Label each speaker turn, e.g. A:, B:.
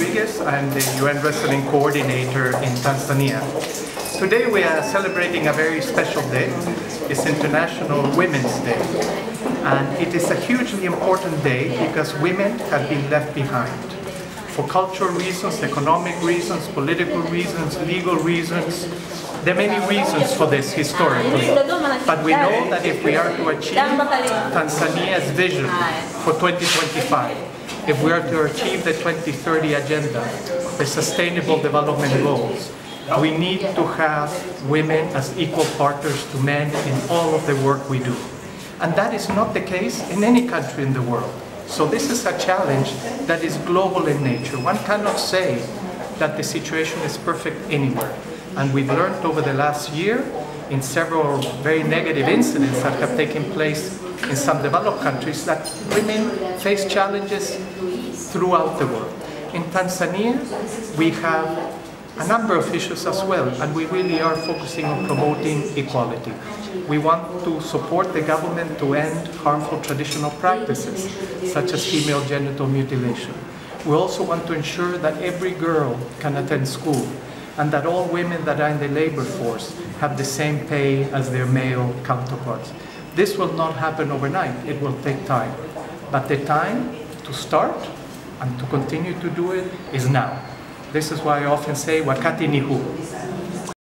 A: Rodriguez. I'm the UN Resident Coordinator in Tanzania. Today we are celebrating a very special day. It's International Women's Day. And it is a hugely important day because women have been left behind. For cultural reasons, economic reasons, political reasons, legal reasons, there are many reasons for this historically. But we know that if we are to achieve Tanzania's vision for 2025, if we are to achieve the 2030 agenda, the sustainable development goals, we need to have women as equal partners to men in all of the work we do. And that is not the case in any country in the world. So this is a challenge that is global in nature. One cannot say that the situation is perfect anywhere. And we've learned over the last year in several very negative incidents that have taken place in some developed countries that women face challenges throughout the world. In Tanzania, we have a number of issues as well, and we really are focusing on promoting equality. We want to support the government to end harmful traditional practices, such as female genital mutilation. We also want to ensure that every girl can attend school, and that all women that are in the labor force have the same pay as their male counterparts. This will not happen overnight, it will take time. But the time to start and to continue to do it is now. This is why I often say wakati ni huu.